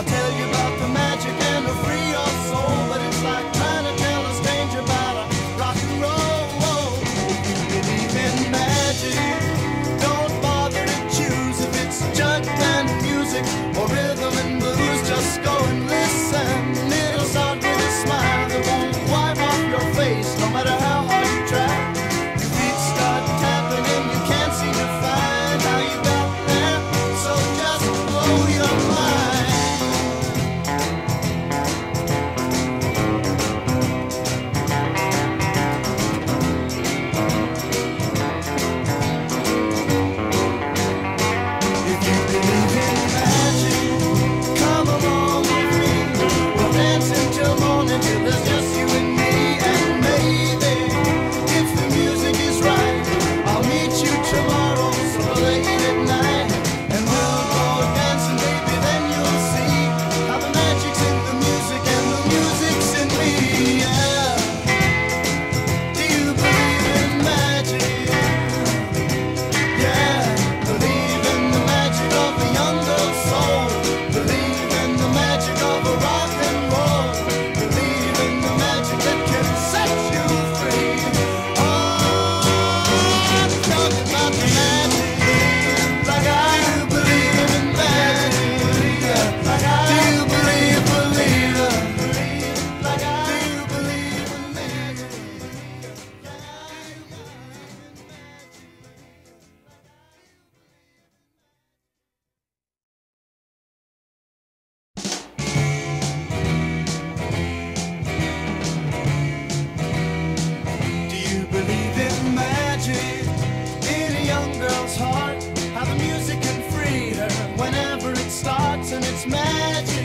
I'll tell you. magic.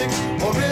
Music. Or